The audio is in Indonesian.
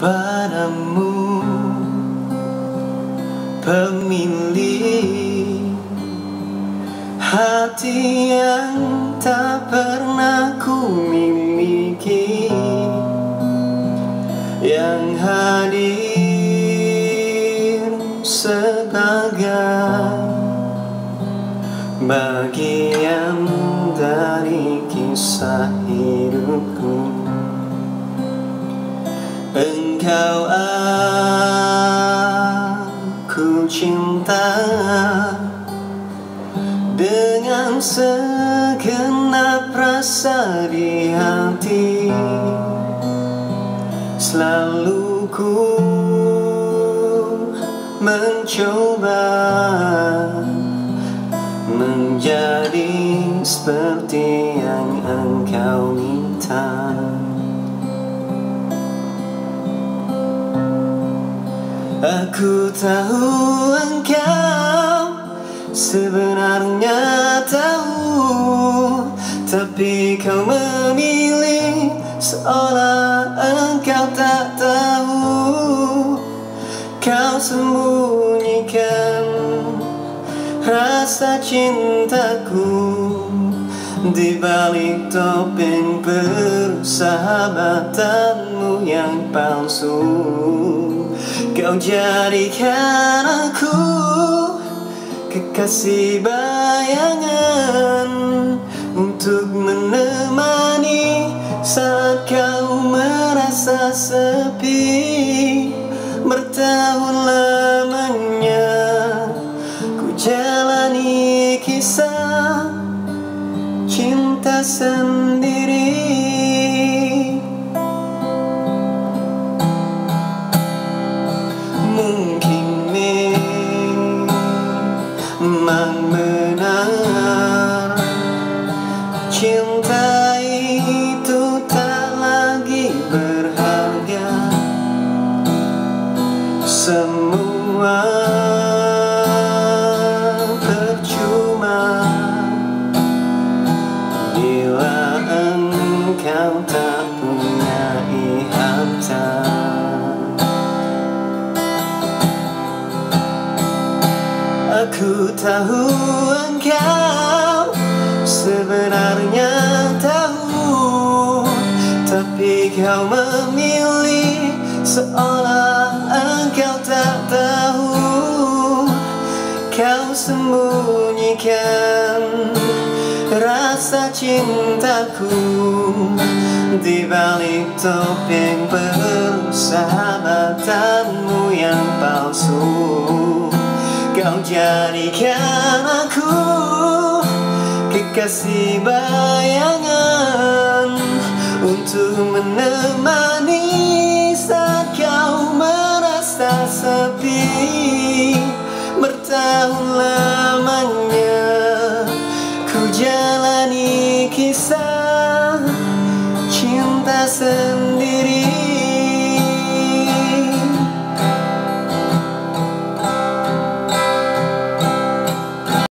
padamu Pemilih hati yang tak pernah ku miliki. Yang hadir sebagai bagian dari kisah hidupku Engkau aku cinta Dengan segenap rasa di hati. Selalu ku mencoba Menjadi seperti yang engkau minta Aku tahu engkau sebenarnya tahu Tapi kau memilih seolah engkau tak tahu. Kau sembunyikan rasa cintaku di balik topeng persahabatanmu yang palsu Kau jadikan aku kekasih bayangan Untuk menemani saat kau merasa sepi. Bertahun lamanya ku jalani kisah cinta sendiri Aku tahu engkau sebenarnya tahu Tapi kau memilih seolah engkau tak tahu. Kau sembunyikan rasa cintaku Di balik topeng persahabatanmu yang palsu Kau jadikan aku kekasih bayangan Untuk menemani saat kau merasa sepi. Bertahun lamanya ku jalani kisah cinta sendiri